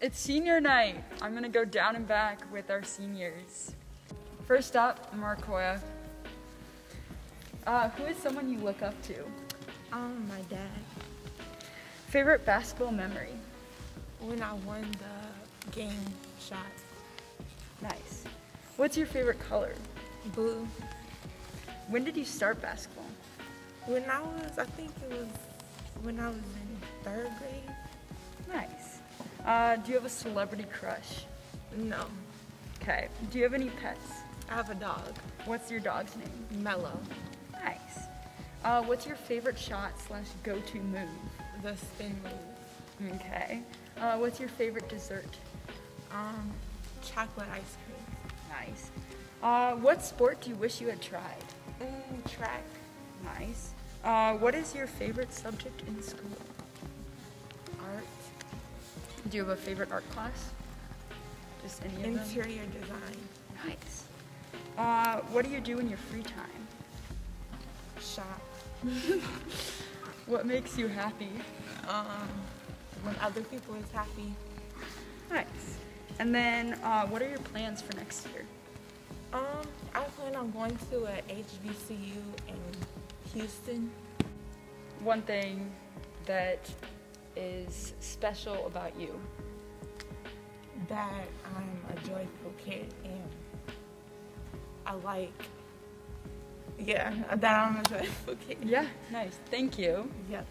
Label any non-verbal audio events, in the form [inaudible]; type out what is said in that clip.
It's senior night. I'm gonna go down and back with our seniors. First up, Markoya. Uh, who is someone you look up to? Um, my dad. Favorite basketball memory? When I won the game shot, Nice. What's your favorite color? blue. When did you start basketball? When I was, I think it was when I was in third grade. Nice. Uh, do you have a celebrity crush? No, Okay. Do you have any pets? I have a dog, What's your dog's name? Mellow. Nice. Uh, what's your favorite shot slash go-to move? The spin move. Okay. Uh, what's your favorite dessert? Um, chocolate ice cream. Nice. Uh, what sport do you wish you had tried? Mm, track. Nice. Uh, what is your favorite subject in school? Art. Do you have a favorite art class? Just any of them? Interior design. Nice. Uh, what do you do in your free time? Shop. [laughs] What makes you happy? Um, when other people is happy. Nice. And then, uh, what are your plans for next year? Um, I plan on going to a HBCU in Houston. One thing that is special about you. That I'm a joyful kid and I like, yeah, that I'm a joyful kid. Yeah, nice. Thank you. Yep.